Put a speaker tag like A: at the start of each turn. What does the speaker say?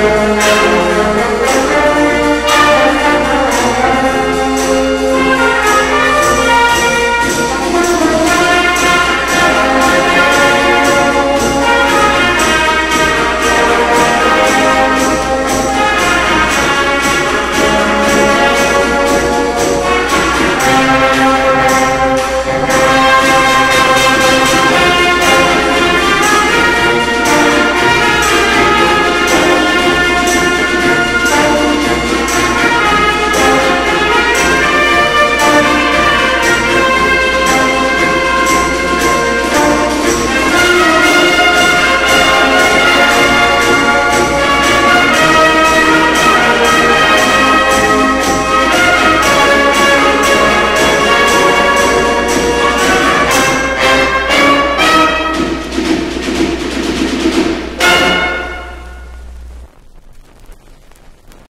A: Música